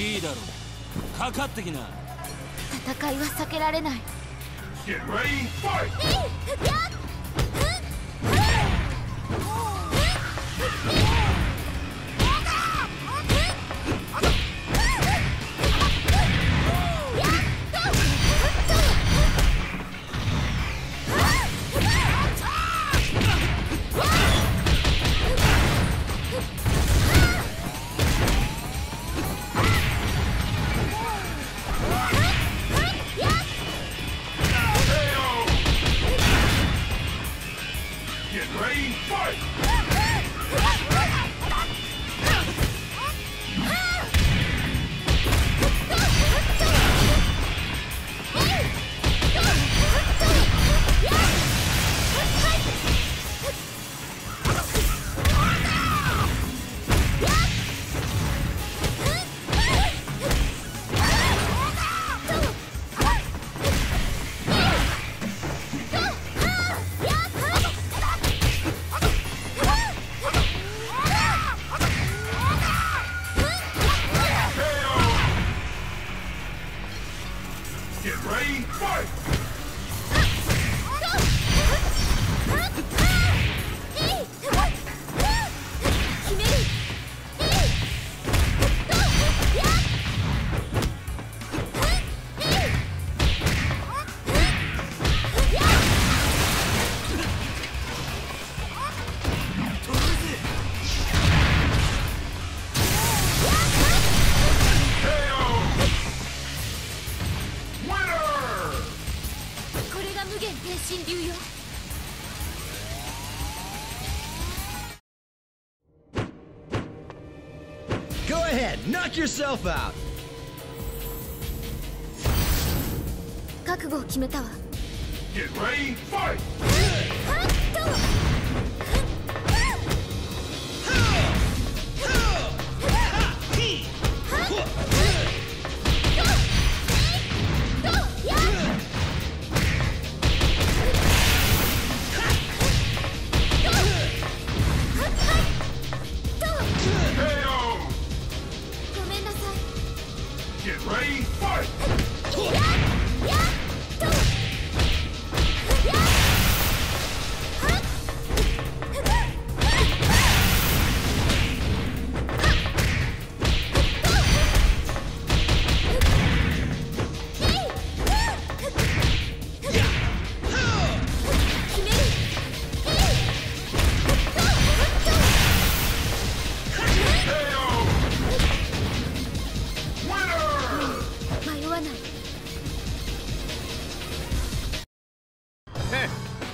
いだろう。かかってきな。戦いは避けられない。Get ready, fight! 神 ahead, knock yourself out. 覚悟を決めたわ Get ready, fight!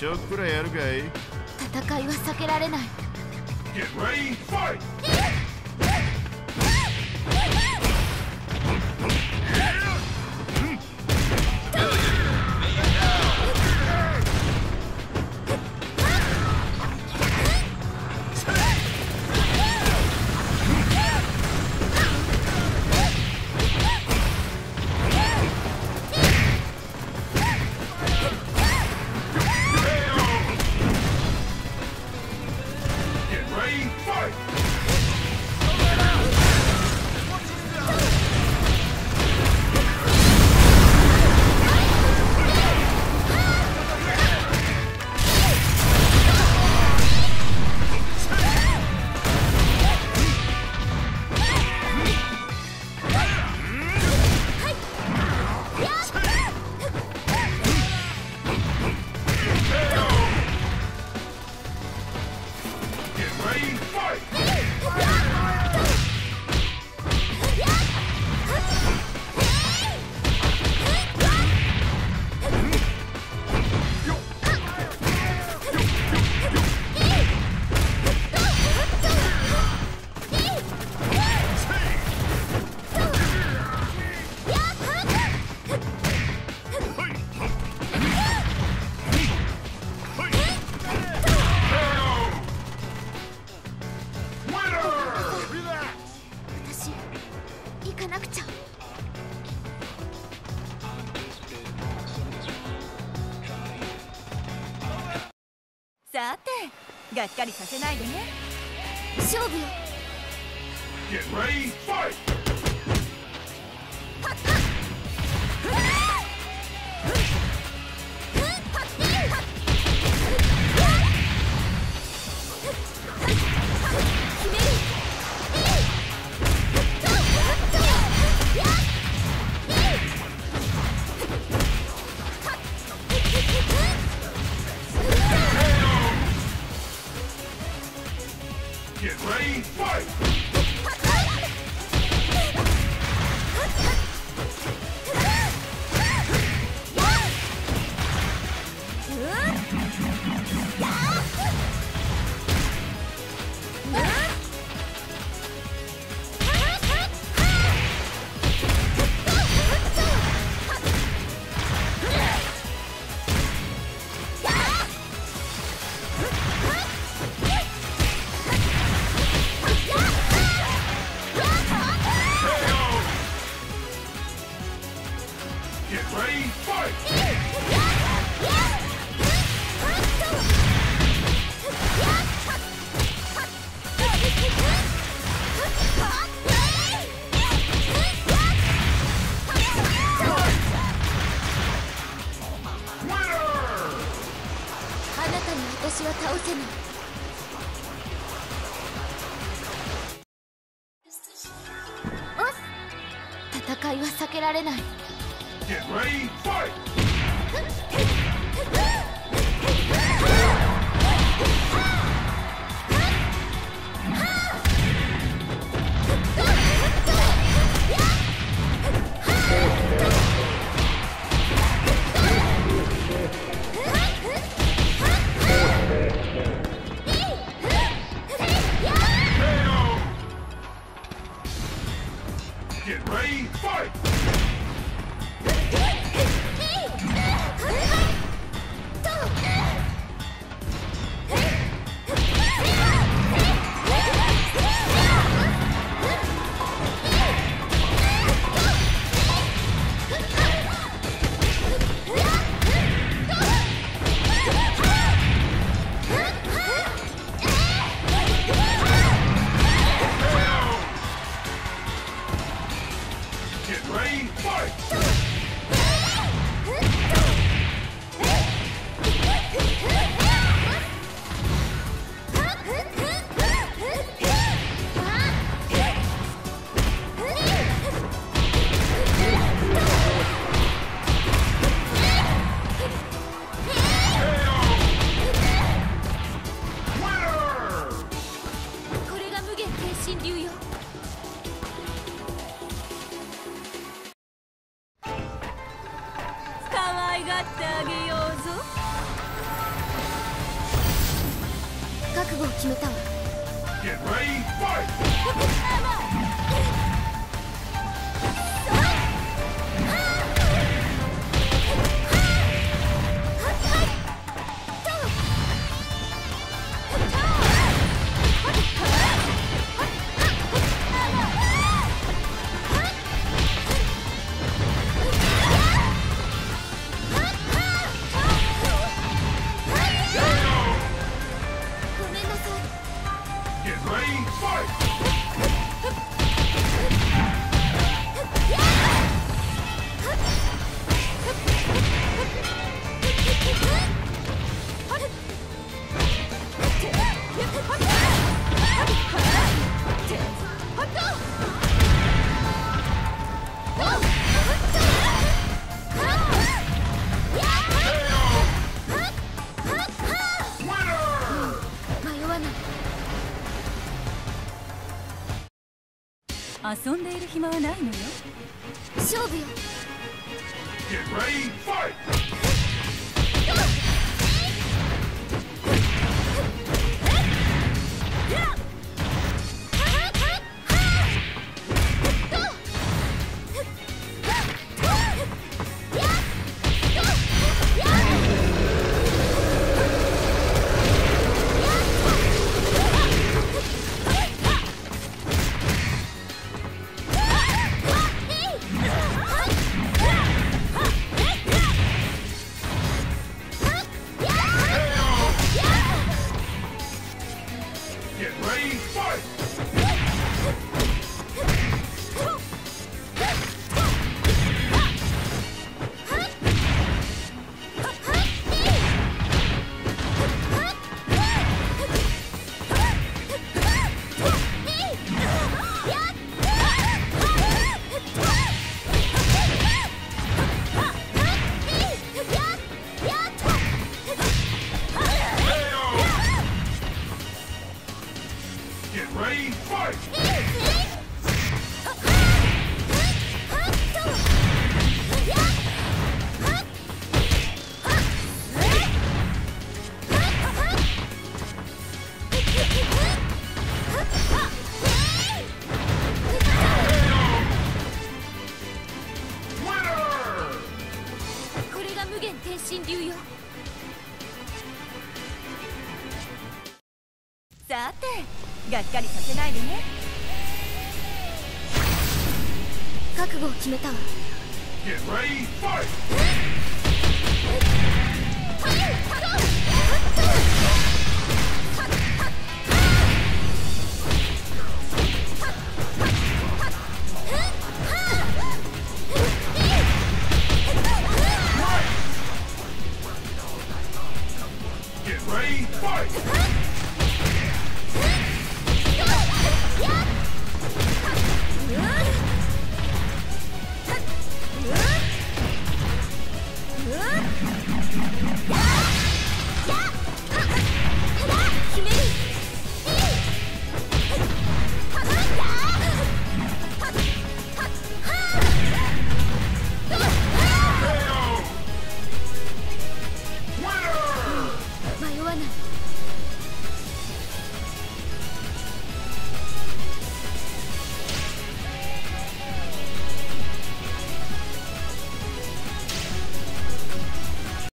ちょっくらやるかい戦いは避けられない Get ready, fight!「がっかりさせないでね。勝負よ。it. Ready? Fight! せ戦いは避けられない。Get ready, fight! Get ready, fight! 隙間はないのよ。勝負よ。さてがっかりさせないでね覚悟を決めたわ Get ready, fight!